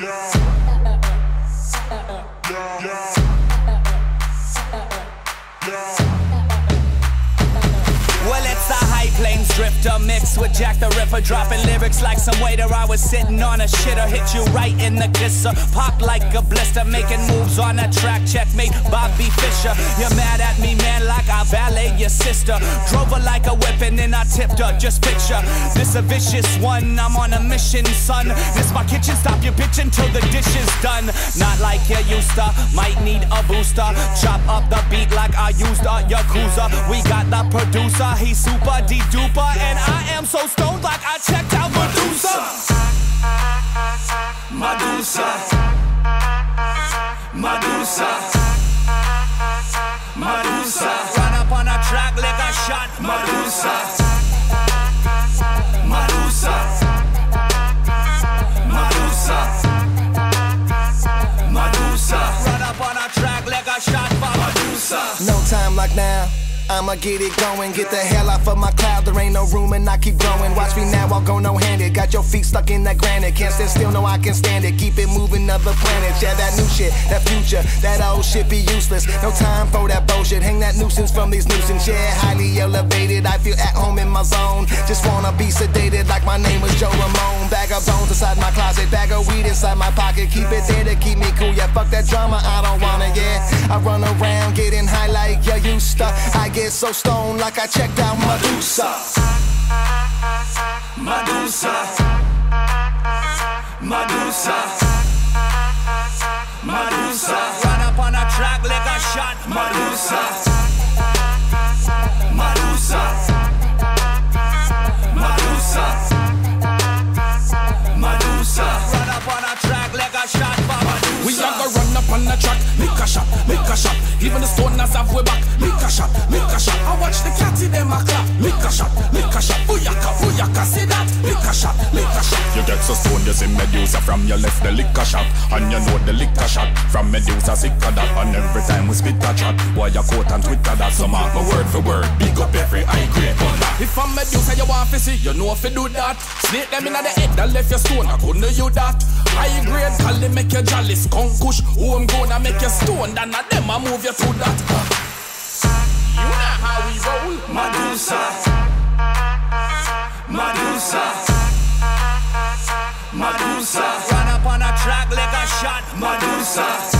Well, it's high drifter mixed with Jack the Ripper, dropping lyrics like some waiter. I was sitting on a shitter, hit you right in the kisser, pop like a blister, making moves on a track. Checkmate, Bobby Fischer. You're mad at me, man, like I valet your sister. Drove her like a whipping and then I tipped her. Just picture this a vicious one. I'm on a mission, son. This my kitchen. Stop your bitch until the dish is done. Not like you used to. Might need a booster. Chop up the beat like I used a Yakuza. We got the producer. He's super de duper, and I am so stoned like I checked out Medusa. Medusa. Medusa. Medusa. Run up on a track like a shot. Medusa. Medusa. Medusa. Medusa. Run up on a track like a shot. Medusa. No time like now. I'ma get it going, get the hell off of my cloud. There ain't no room and I keep growing. Watch me now, I'll go no handed. Got your feet stuck in that granite. Can't stand still, no, I can stand it. Keep it moving, other planets. Yeah, that new shit, that future, that old shit be useless. No time for that bullshit. Hang that nuisance from these nuisance. Yeah, highly elevated. I feel at home in my zone. Just wanna be sedated like my name was Joey Ramone. Of bones inside my closet, bag of weed inside my pocket. Keep it there to keep me cool. Yeah, fuck that drama, I don't wanna. Yeah, I run around getting high like you used to. I get so stoned like I checked out Medusa. Medusa. Medusa. Medusa. Run up on a track like a shot. Medusa. Medusa. Track, lick a shot, lick a shot. Even the stoners have we back, lick a shot, lick a shot. I watch the catty them a clap, lick a shot, lick so stoned, you see Medusa from your left, the lick a shot. And you know the lick a shot from Medusa, sick of that. And every time we spit a chat, boy, you quote and Twitter that. So mark my word for word, big up every high grade. If I'm Medusa, you want to see, you know if you do that. Snake them inna the head, that left your stone. I couldn't you that. High grade, call make you jolly skunk kush. I'm gonna make you stone, then a them I move you to that. You know how we roll. Medusa. Medusa. Medusa. Run up on a track like a shot. Medusa.